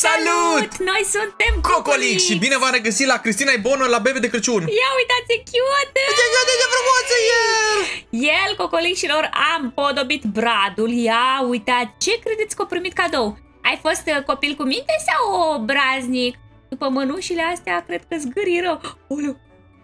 Salut! Noi suntem Cocolic și bine v-am regăsit la Cristina e Bonă la Bebe de Crăciun. Ia uitați, e cute! Ce ce ce frumos e el! El, Cocolicșilor, am podobit bradul. Ia uitați, ce credeți că a primit cadou? Ai fost uh, copil cu minte sau obraznic? După mănușile astea, cred că zgârii rău. Oleu,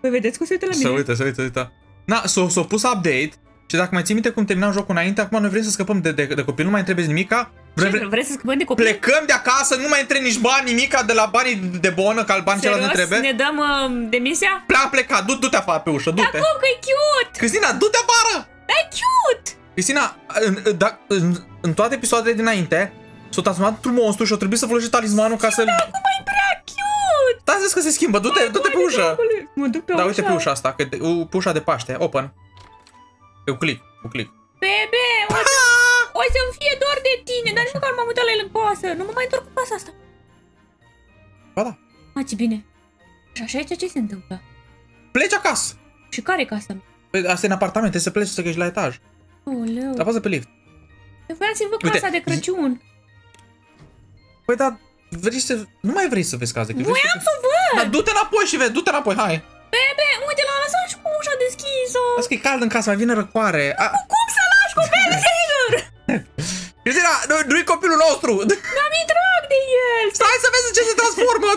Păi vedeți cum se uită la mine? Să uită, să uită, să uită. Na, s-a s-a pus update și dacă mai ții minte cum terminam jocul înainte, acum noi vrem să scăpăm de, de, de copil, nu mai întrebeți nimica. Ce, Vrem, vreți să scăpăm de copil? plecăm de acasă, nu mai între nici bani, nimica de la banii de bonă, ca bani celălalt ne Serios? trebuie. Ne dăm uh, demisia? Pleca, pleca, du, du-te afară pe ușă, Da, du-te. cum că e cute! Cristina, du-te afară! Da, e cute! Cristina, în, în, da- în, în toate episoadele dinainte, s-a transformat într-un monstru și a trebuit să folosești talismanul ca să-l... Acum e prea cute! Da, zici că se schimbă, du-te, du-te pe Băi, ușă. dragule, Mă duc pe Da, ușă. uite pe ușa asta, că, de- u- pe ușa de Paște, open. Pe un click, un click. Bebe, o, să, o să-mi fie dor de tine, dar nici măcar m-am uitat la el în casă. Nu mă mai întorc cu casa asta. Ba da, A, ce bine. Și așa aici ce se întâmplă? pleci acasă. Și care e casa mea? Păi asta e în apartament, trebuie să pleci să ești la etaj. Oleu. Apasă pe lift. Eu voiam să-i văd Uite, casa de Crăciun. Păi da, vrei să... Nu mai vrei să vezi casa de Crăciun. vrei Voiam să o văd! Dar du-te înapoi și vezi, du-te înapoi, hai. Bebe, uite, l-am lăsat și cu ușa deschisă. Las că e cald în casă, mai vine răcoare. A, Cum să lași copilul singur? Cristina, nu, nu-i copilul nostru. Dar mi drag de el. Stai să vezi în ce se transformă.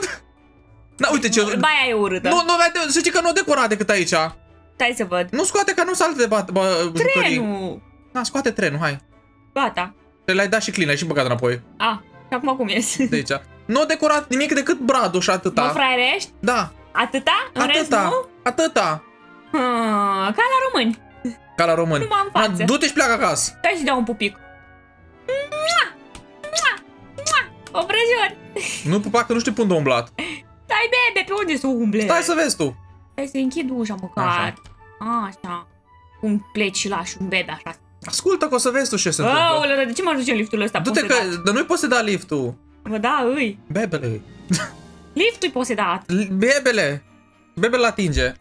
Da, uite ce... Baia e urâtă. Nu, nu, vede, să zici că nu o decora decât aici. Stai să văd. Nu scoate că nu salte de bat, bă, jucării. Trenul. Da, scoate trenul, hai. Gata. Te l-ai dat și clean, ai și băgat înapoi. A, și acum cum ies? De aici. Nu a decorat nimic decât bradul și atâta. Mă fraierești? Da, Atâta? În rest, atâta, nu? atâta. Hmm, ca la români. Ca la români. Numai în Da, față. Du-te și pleacă acasă. Stai și dau un pupic. Mua! Mua! Mua! Obrăjori! Nu pupa că nu știu pe unde a umblat. Stai, bebe, pe unde să umble? Stai să vezi tu. Stai să închid ușa măcar. Așa. Așa. Cum pleci și lași un bebe așa. Ascultă că o să vezi tu ce se întâmplă. Aoleu, dar de ce mă duce în liftul ăsta Du-te că, posedat? dar nu-i poți să da liftul. Bă, da, îi. Bebele. Liftul e posedat. L- Bebele. Bebele atinge.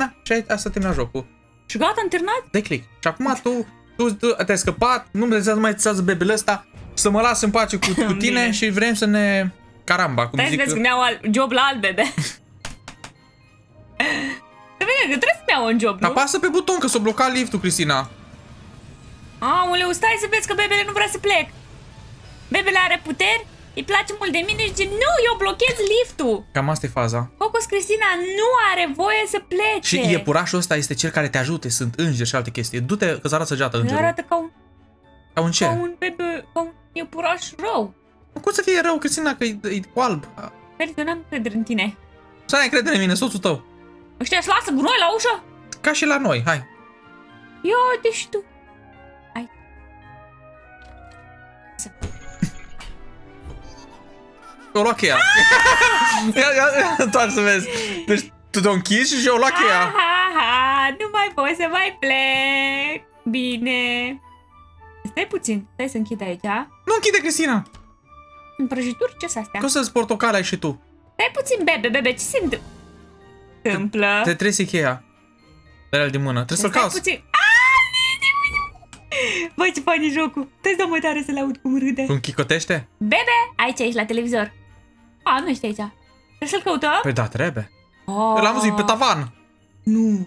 Na, și ai- asta termina jocul. Și gata, am terminat? Dai click. Și acum tu, tu, tu te-ai scăpat, nu mi nu mai ținează bebele ăsta, să mă las în pace cu, cu tine Bine. și vrem să ne... Caramba, cum Stai să zic. vezi că mi-au al- job la alt bebe. Să vedem că trebuie să-mi iau un job, nu? Apasă pe buton că s-a blocat liftul, Cristina. Aoleu, stai să vezi că bebele nu vrea să plec. Bebele are puteri, îi place mult de mine și zice, nu, eu blochez liftul. Cam asta e faza. Focus Cristina nu are voie să plece. Și iepurașul ăsta este cel care te ajute, sunt îngeri și alte chestii. Du-te că-ți arată săgeată Îmi îngerul. arată ca un, Ca un ce? ca un bebe, ca un iepuraș rău. Cum să fie rău, Cristina, că e, e cu alb? Sper că n-am încredere în tine. Să ai încredere în mine, soțul tău. Ăștia își lasă gunoi la ușă? Ca și la noi, hai. Ia uite și tu. Eu luat cheia. ia, ia, ia, întoarce să vezi. Deci tu te-o închizi și eu luat Ha, cheia. ha, ha, nu mai pot să mai plec. Bine. Stai puțin, stai să închid aici. Nu închide, Cristina. În prăjituri, ce sunt astea? Cum să-ți portocale ai și tu? Stai puțin, bebe, bebe, ce se întâmplă? Întâmplă. Te trebuie să cheia. De la din mână. Trebuie să-l Stai cauți. puțin. Ah, Băi, ce fain e jocul. Stai să dau mai tare să-l aud cum râde. Cum chicotește? Bebe, aici ești la televizor. A, nu ești aici. Trebuie să-l căutăm? Păi da, trebuie. Oh. L-am văzut pe tavan. Nu.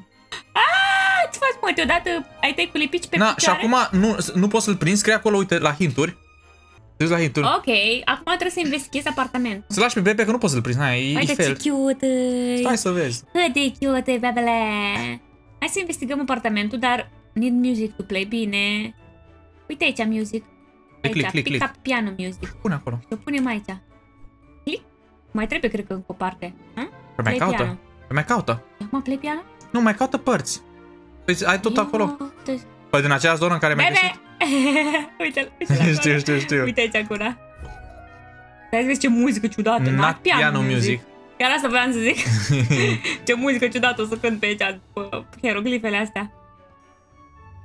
Ah, ce faci, mă, deodată ai tăi cu lipici pe Na, și picioare? acum nu, nu poți să-l prinzi, scrie acolo, uite, la hinturi. Te duci la hinturi. Ok, acum trebuie să investighezi apartamentul. Să lași pe bebe că nu poți să-l prinzi, hai, e, e Uite ce fel. cute e. Stai să vezi. Cât de cute e, bebele. Hai să investigăm apartamentul, dar need music to play, bine. Uite aici music. Aici, click, click, pick click. up piano music. Pune acolo. Și o punem aici. Click. Mai trebuie, cred că, încă o parte. Hm? Păi mai Play caută. piano. Păi mai caută. Acum play piano? Nu, mai caută părți. Păi ai tot acolo. Ia, Păi din aceeași zonă în care mi-ai Bebe! găsit? Uite-l, uite-l știu, știu, știu. Uite aici acum. Stai să vezi ce muzică ciudată. Not piano music. Chiar asta voiam să zic. ce muzică ciudată o să cânt pe aici, după hieroglifele astea.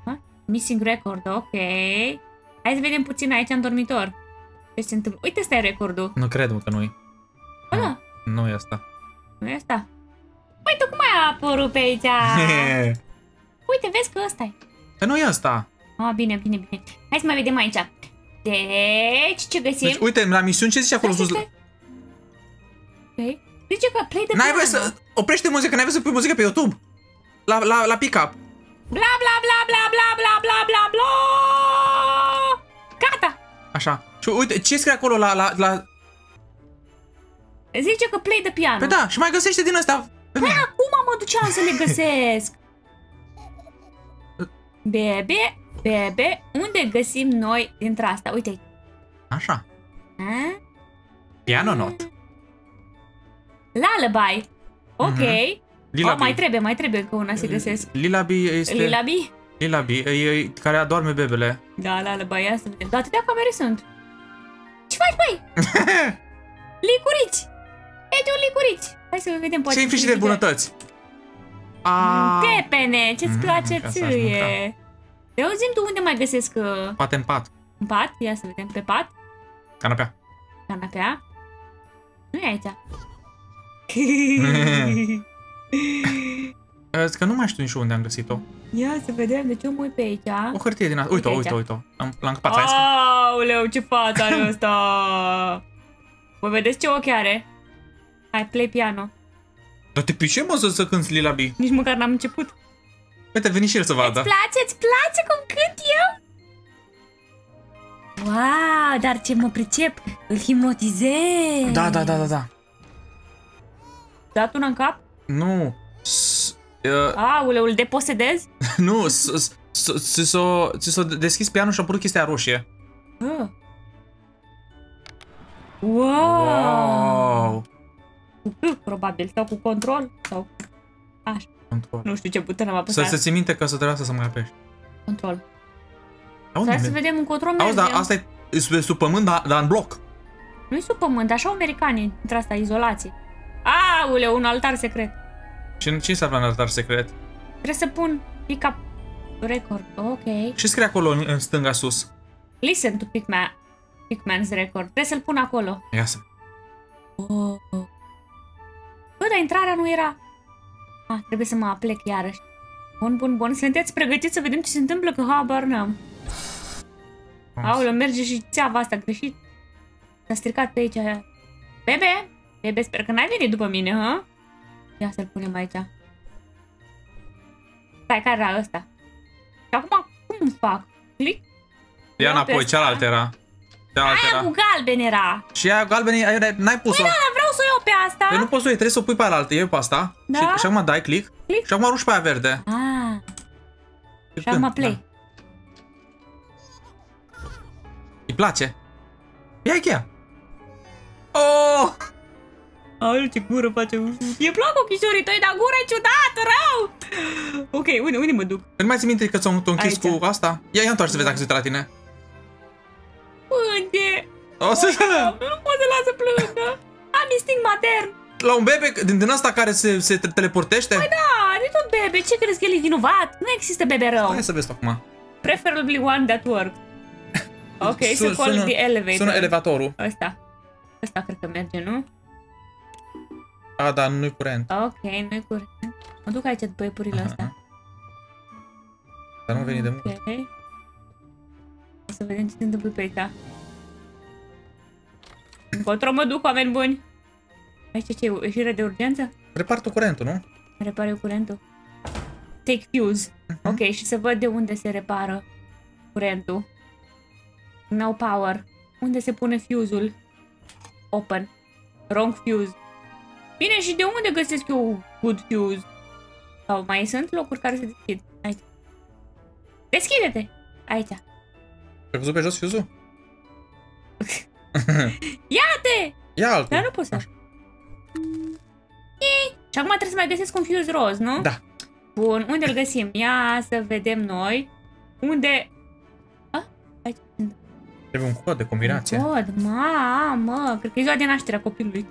Ha? Missing record, ok. Hai să vedem puțin aici în dormitor. Ce se întâmplă? Uite, ăsta e recordul. Nu cred, mă, că nu-i. Bă, da, Nu e asta. nu e asta. Uite cum ai apărut pe aici. Uite, vezi că ăsta e. Că nu e asta. Ah, bine, bine, bine. Hai să mai vedem aici. Deci, ce găsim? Deci, uite, la misiuni ce zice acolo Stai, sus? stai, stai. Ok. Zice că play de N-ai voie piano. să... Oprește muzica, n-ai voie să pui muzică pe YouTube. La, la, la pick-up. Bla bla bla bla bla bla bla bla bla Gata! Așa. Și uite, ce scrie acolo la... la, la... Zice că play de piano. Păi da, și mai găsește din ăsta. Pe Păi mine. acum mă duceam să le găsesc. Bebe, bebe, unde găsim noi dintre asta? Uite aici. Așa. A? Piano not. Lullaby. Ok. Mhm. Lila oh, mai trebuie, mai trebuie că una se găsesc. Lilabi este... Lilabi? Lilabi, e, e, care adorme bebele. Da, Lullaby, ia să vedem. Dar atâtea camere sunt. Ce faci, băi? Licurici! E de un licurici. Hai să vedem, poate... Ce în frigider bunătăți? A... Pepene, ce-ți Mm, place ca să aș mânca. ție? Te auzim tu unde mai găsesc uh, Poate în pat. în pat? Ia să vedem, pe pat, Canapea. canapea. Nu e aici. Uh, Că nu mai știu nici unde am găsit-o. Ia să vedem, de ce o mă uit pe aici? O hârtie din asta. Uite-o, Uite uite-o, aici. uite-o. Am- L-am încăpat, ai zis? Aoleu, ce față are ăsta! Vă vedeți ce ochi are? Hai, play piano. Dar te pice, mă, să, să cânti Lilabi. Nici măcar n-am început. Uite, veni și el să vadă. Îți place? Îți place cum cânt eu? Wow, dar ce mă pricep! Îl hipnotizez! Da, da, da, da, da. Dat una în cap? Nu. S- uh, Aoleu, îl deposedez? nu, s- s- s- ți s-o ți s-o deschis pianul și a apărut chestia roșie. Ah. Wow! Wow. Cu C, probabil, sau cu control, sau... Așa, Control. nu știu ce buton am Să apăsat. să ți minte că să trebuia să mai apeși. Control. A, unde Hai să mergi? vedem un control Auzi, merge. dar asta e e sub, sub pământ, dar, dar în bloc. Nu-i sub pământ, așa americanii, între asta, izolație. Aoleu, un altar secret. Și ce înseamnă în altar secret? Trebuie să pun pick up record. Ok. Ce scrie acolo în, în stânga sus? Listen to Pickman, Pickman's record. Trebuie să-l pun acolo. Ia să... Oh. Bă, dar intrarea nu era... Ah, trebuie să mă aplec iarăși. Bun, bun, bun. Sunteți pregătiți să vedem ce se întâmplă? Că habar n-am. Aoleu, merge și țeava asta greșit. S-a stricat pe aici. Bebe? Bebe, sper că n-ai venit după mine, hă? Ia să-l punem aici. Stai, care era ăsta? Și acum, cum fac? Click? Ia Ia înapoi, pe ăsta. cealaltă era. Cealaltă Aia era. cu galben era. Și aia galbenii, aia n-ai pus-o. Dar vreau să o iau pe asta. Păi nu poți să o iei, trebuie să o pui pe alaltă, iei pe asta. Da? Și, și acum dai click. Click. Și acum arunci pe aia verde. Ah, Și și acum când? play. Da. Îi place. Ia cheia. Oh! Aoleu, ce gură face. E plac ochișorii tăi, dar gura e ciudată, rău. Ok, unde, unde mă duc? Nu mai ți minte că ți-o ți-o închis Aici. cu asta? Ia, ia întoarce să vezi dacă se uită la tine. Unde? O să Nu pot să las să plângă. Am instinct matern. La un bebe din, din asta care se, se te- teleportește? Da, de tot bebe. Ce crezi că el e vinovat? Nu există bebe rău. Hai să vezi tu acum. Preferably one that worked. Ok, Sun- să call sună- the elevator. Sună elevatorul. Ăsta. Ăsta cred că merge, nu? A, dar nu-i curent. Ok, nu-i curent. Mă duc aici după epurile Aha. astea. Dar nu veni de mult. Ok. O să vedem ce se întâmplă pe aici. Încotro mă duc, oameni buni. Aici ce e? Ieșire de urgență? Repar tu curentul, nu? Repare curentul. Take fuse. Mhm. Ok, și să văd de unde se repară curentul. No power. Unde se pune fuse-ul? Open. Wrong fuse. Bine, și de unde găsesc eu good fuse? Sau mai sunt locuri care se deschid? Aici. Deschide-te! Aici. Ai văzut pe jos fuzul? Ia-te! Ia altul. Dar nu pot să... Așa. Ei, Și acum trebuie să mai găsesc un fuse roz, nu? Da. Bun, unde îl găsim? Ia să vedem noi. Unde... Ah, aici. Trebuie un cod de combinație. Cod, mamă, cred că e ziua de naștere a copilului.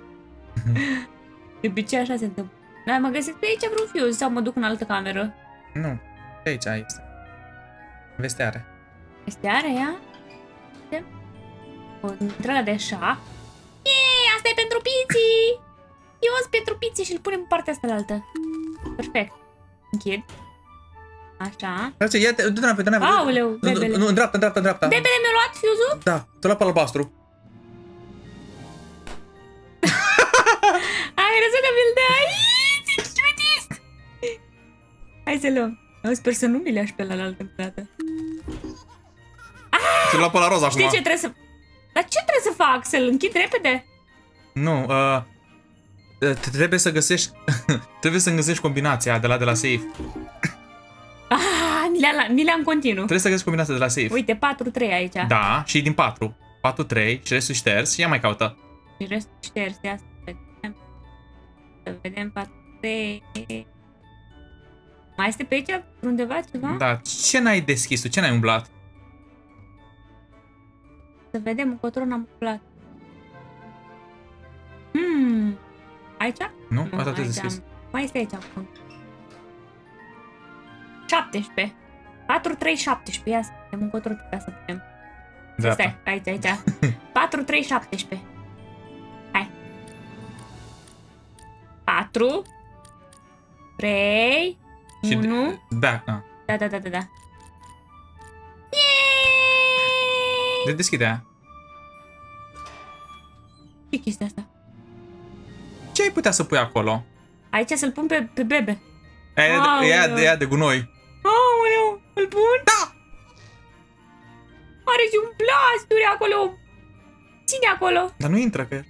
De obicei așa se întâmplă. Dar mă găsesc pe aici vreun fuse sau mă duc în altă cameră. Nu. Pe aici este. Veste are. Este are ea? Uite. O intră de șa. Yay, asta e pentru piții! Eu sunt pentru piții și îl punem în partea asta la altă. Perfect. Închid. Așa. Frate, ia-te, du-te înapoi, du-te înapoi. Aoleu, Nu, bebele. Nu, în dreapta, în dreapta, în dreapta. Bebele mi-a luat fuzul? Da, te la pe albastru. Ai crezut că mi-l dă aici, ești ciudist! Hai să luăm. Eu sper să nu mi le pe la altă dată. Te la pe la roz acum. Știi ce trebuie să... Dar ce trebuie să fac? Să-l închid repede? Nu, uh, t- trebuie să găsești trebuie să găsești combinația de la de la safe. Ah, mi le-am, mi le-am continuu. Trebuie să găsești combinația de la safe. Uite, 4-3 aici. Da, și din 4. 4 3 și restul șters. Ia mai caută. Și restul șterse, ia să vedem. Să vedem 4-3. Mai este pe aici undeva ceva? Da, ce n-ai deschis tu? Ce n-ai umblat? Să vedem încotro n-am umblat. Aici? Nu? Nu, Asta te aici deschis. am- Mai este aici acum. 17. 4, 3, 17. Ia să vedem încotro trebuia să putem. Dreapta. Stai, aici, aici. 4, 3, 17. Hai. 4, 3, Și 1. Da, da. Da, da, da, da, da. De deschide aia. Ce chestia asta? Ce ai putea să pui acolo? Aici să-l pun pe, pe bebe. E aia de, e aia de, e aia de gunoi. Aoleu, îl pun? Da! Are și un plasturi acolo. Ține acolo. Dar nu intră că...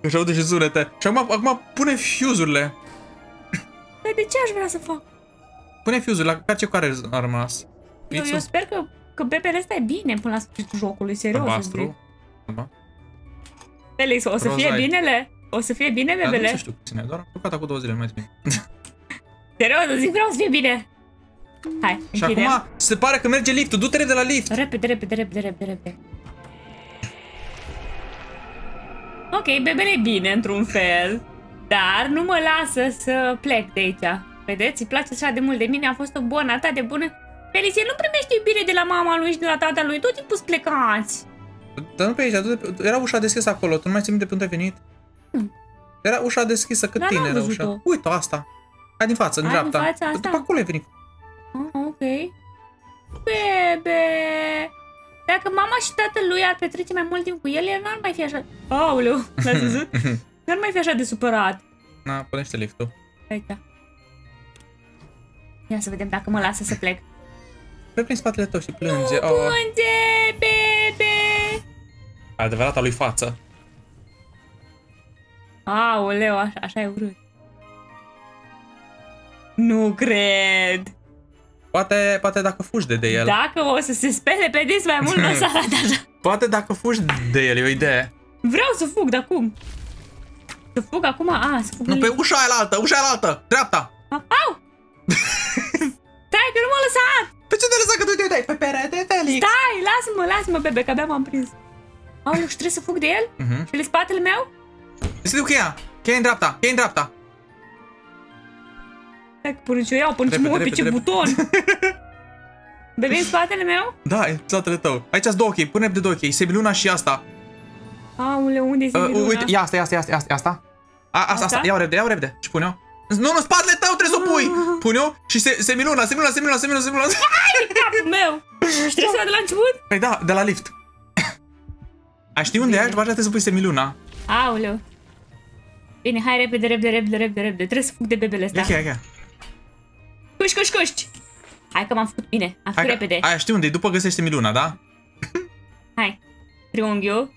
Că și aude și zurete. Și acum, acum pune fuse-urile. Dar de ce aș vrea să fac? Pune fuse-urile la pe ce care a rămas. Eu, Ițu. eu sper că, că bebele ăsta e bine până la sfârșitul jocului, serios. îți zic. Albastru. Da. Felix, o să fie Rozai. binele? O să fie bine, Dar nu bebele? ce știu ține, doar am jucat acum două zile, nu mai țin. Serios, îți zic, vreau să fie bine. Hai, Și închidem. acum se pare că merge liftul, du-te repede la lift. Repede, repede, repede, repede, repede. Ok, bebele e bine într-un fel, dar nu mă lasă să plec de aici. Vedeți? Îi place așa de mult de mine, a fost o bună, atât de bună. Felicie nu primește iubire de la mama lui și de la tata lui, tot timpul sunt plecați. Dar nu pe aici, du-te pe- era ușa deschisă acolo, tu nu mai ții minte pe unde ai venit? Hmm. Era ușa deschisă, cât Dar tine n-am era văzut-o. ușa. Uite asta. Hai din față, în Hai din dreapta. fața asta? După acolo ai venit. Ah, ok. Bebe! Dacă mama și tatăl lui ar petrece mai mult timp cu el, el n-ar mai fi așa... Aoleu, l-ați văzut? N-ar mai fi așa de supărat. Na, punește liftul. Aici. Ia să vedem dacă mă lasă să plec. Pe prin spatele tău și plânge. Oh, Plânge, bebe! adevărata lui față. Aoleu, așa, așa e urât. Nu cred! Poate, poate dacă fugi de, de el. Dacă o să se spele pe dis mai mult, nu o să arate așa. Poate dacă fugi de el, e o idee. Vreau să fug, dar cum? Să fug acum? A, să fug Nu, în pe ușa aia la altă, ușa aia la altă, dreapta. Au! Stai, că nu m-a lăsat! Pe ce te lăsa că tu te uitai pe perete, Felix? Stai, lasă-mă, lasă-mă, bebe, că abia m-am prins. Aoleu, și trebuie să fug de el? Mhm. Și de spatele meu? Deschide cu cheia. Cheia în dreapta, cheia în dreapta. Stai că până ce o iau, până ce mă Repede, uit pe ce repede, buton. Bebe în spatele meu? Da, e spatele tău. Aici sunt două chei, pune de două chei, semiluna și asta. Aoleu, unde e Uh, Semiluna? uite, ia asta, ia asta, ia asta, ia asta. A, asta, asta, Asta? ia-o repede, ia-o repede. Și pune-o. Nu, nu, spatele tău trebuie să o pui. Pune-o și se, semiluna, semiluna, semiluna, semiluna, semiluna. Capul meu! Și trebuie să o iau de la început? Păi da, de la lift. A știi unde e? Bine. După aceea trebuie să pui semiluna. Aoleu. Bine, hai repede, repede, repede, repede, repede. Trebuie să fug de bebele ăsta. Ia cheia, ia cheia. Cuși, cuși, cuși! Hai că m-am făcut bine. Am făcut Hai, repede. că- aia știi unde e? După găsești semiluna, da? Hai. Triunghiul.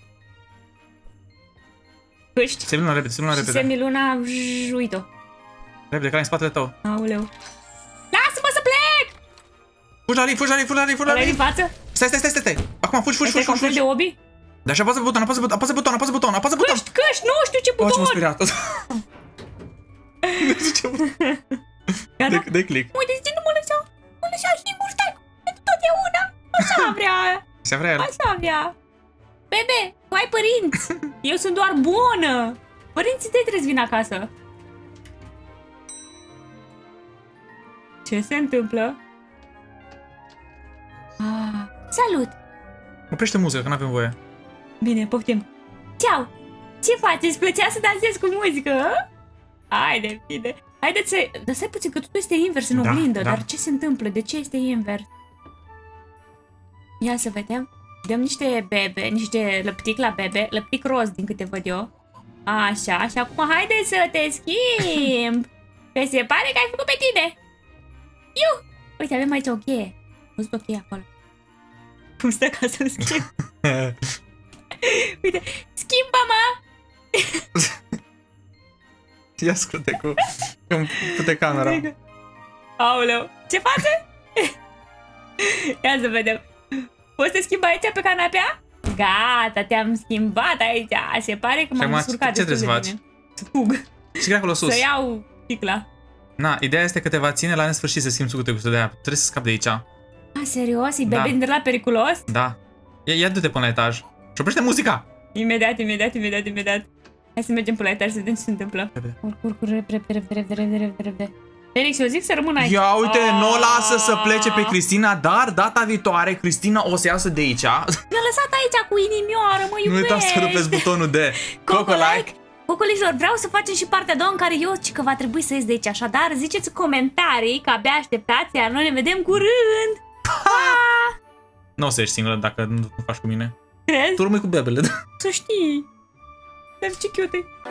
Cuști. Semiluna repede, semiluna Și repede. semiluna, vj, uite-o. Repede, care e în spatele tău. Aoleu. Lasă-mă să plec! Fugi la lift, fugi la lift, fugi la lift, fugi la Ăla din lift. față? Stai, stai, stai, stai, stai. Acum fugi, fugi, Asta e fugi, ca fugi, un fel fugi. de obi? Dar și apasă pe buton, apasă pe buton, apasă pe buton, apasă pe buton, apasă pe buton, apasă pe buton. Căști, căști, nu știu ce Oh, ce m-a buton! speriat. De ce Gata? de, de click. Uite, zice, nu mă lăsa, mă lăsa singur, stai, pentru totdeauna. Așa vrea, Se vrea el. așa vrea. Bebe, tu ai părinți. Eu sunt doar bună. Părinții tăi trebuie să vină acasă. Ce se întâmplă? Ah, salut! Oprește muzica, că n-avem voie. Bine, poftim. Ceau! Ce faci? Îți plăcea să dansezi cu muzică? a? Haide, bine. Haideți să... Dar stai puțin, că totul este invers în Da, oglindă. da. Dar ce se întâmplă? De ce este invers? Ia să vedem. Dăm niște bebe, niște lăptic la bebe. Lăptic roz, din câte văd eu. Așa, și acum haide să te schimb. Că se pare că ai făcut pe tine. Iu! Uite, avem aici o cheie. Văzut o cheie acolo. Cum stă ca să-l schimb? Uite, schimbă-mă! Ia scoate cu... Cum pute camera. Aoleu, ce face? Ia să vedem. Poți să te schimbi aici pe canapea? Gata, te-am schimbat aici. Se pare că Și m-am acum, descurcat ce destul trebuie să de bine. Să fug. Și că acolo sus. Să iau sticla. Na, ideea este că te va ține la nesfârșit să schimbi sucutul cu de aia. Trebuie să scapi de aici. A, serios? E Da. bebe de la periculos? Da. Ia, ia du-te până la etaj. Și oprește muzica! Imediat, imediat, imediat, imediat. Hai să mergem până la etaj să vedem ce se întâmplă. Repede. Urc, urc, urc, repede, repede, repede, repede, repede, repede. Felix, eu zic să rămân aici. Ia uite, nu o lasă să Ah. plece pe Cristina, dar data viitoare Cristina o să iasă de aici. Mi-a lăsat aici cu inimioară, mă Nu iubești. uitați să rupeți butonul de Coco Like. Cocolizor, vreau să facem și partea a doua în care eu ci că va trebui să ies de aici. Așadar, ziceți în comentarii că abia așteptați, iar noi ne vedem curând. Nu o să ieși singură dacă nu faci cu mine. Crezi? Tu rămâi cu bebele. Să știi. Dar ce cute -i.